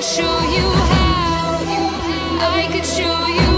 could show you how. I could show you.